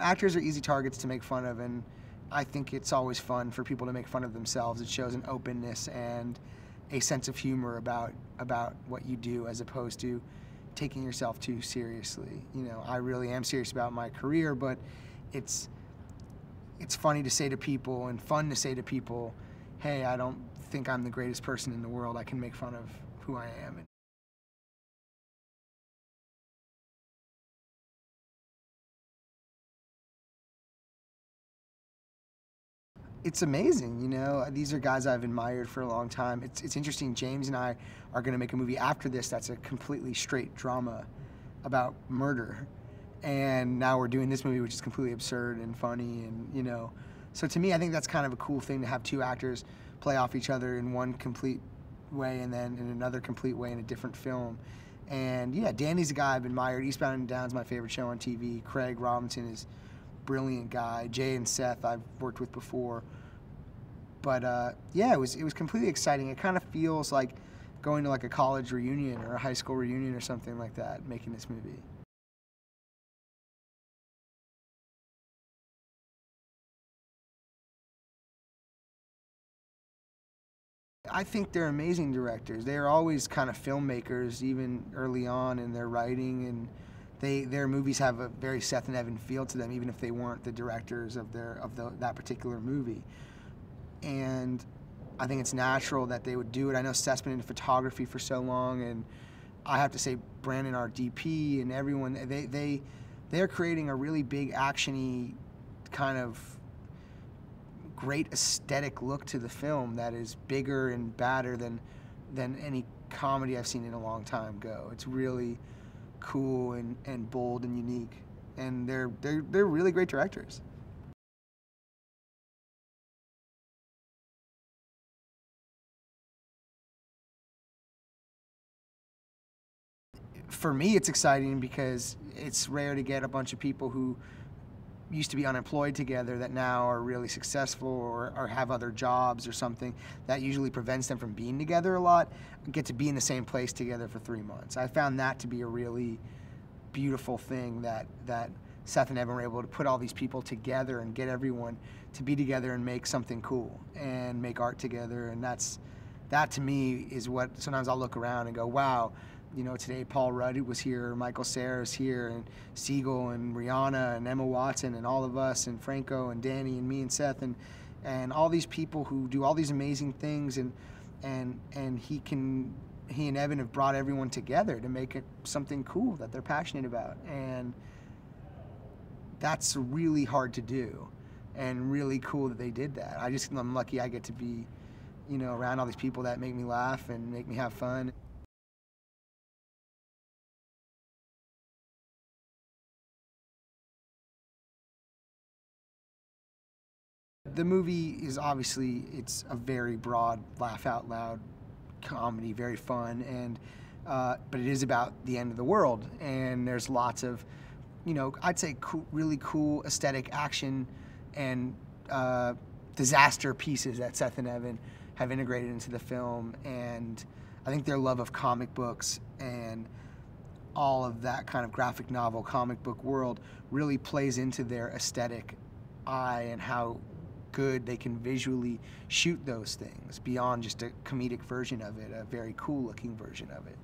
Actors are easy targets to make fun of, and I think it's always fun for people to make fun of themselves. It shows an openness and a sense of humor about about what you do, as opposed to taking yourself too seriously. You know, I really am serious about my career, but it's it's funny to say to people and fun to say to people, "Hey, I don't think I'm the greatest person in the world. I can make fun of who I am." It's amazing, you know. Uh, these are guys I've admired for a long time. It's it's interesting. James and I are going to make a movie after this that's a completely straight drama about murder, and now we're doing this movie which is completely absurd and funny, and you know. So to me, I think that's kind of a cool thing to have two actors play off each other in one complete way, and then in another complete way in a different film. And yeah, Danny's a guy I've admired. Eastbound and Down's my favorite show on TV. Craig Robinson is brilliant guy. Jay and Seth I've worked with before. But uh, yeah, it was it was completely exciting. It kind of feels like going to like a college reunion or a high school reunion or something like that, making this movie. I think they're amazing directors. They are always kind of filmmakers, even early on in their writing and they their movies have a very Seth and Evan feel to them, even if they weren't the directors of their of the, that particular movie. And I think it's natural that they would do it. I know Seth's been into photography for so long, and I have to say Brandon, our DP, and everyone they they they're creating a really big actiony kind of great aesthetic look to the film that is bigger and badder than than any comedy I've seen in a long time go. It's really cool and, and bold and unique. And they're, they're, they're really great directors. For me, it's exciting because it's rare to get a bunch of people who used to be unemployed together that now are really successful or, or, have other jobs or something that usually prevents them from being together a lot get to be in the same place together for three months. I found that to be a really beautiful thing that that seth and evan were able to put all these people together and get everyone to be together and make something cool and make art together. And that's that to me is what sometimes i'll look around and go wow you know, today Paul Rudd was here, Michael Cera is here, and Segel and Rihanna and Emma Watson and all of us and Franco and Danny and me and Seth and and all these people who do all these amazing things and and and he can he and Evan have brought everyone together to make it something cool that they're passionate about and that's really hard to do and really cool that they did that. I just I'm lucky I get to be you know around all these people that make me laugh and make me have fun. The movie is obviously it's a very broad, laugh out loud comedy, very fun, and uh, but it is about the end of the world, and there's lots of, you know, I'd say really cool aesthetic action and uh, disaster pieces that Seth and Evan have integrated into the film, and I think their love of comic books and all of that kind of graphic novel comic book world really plays into their aesthetic eye and how good they can visually shoot those things beyond just a comedic version of it, a very cool looking version of it.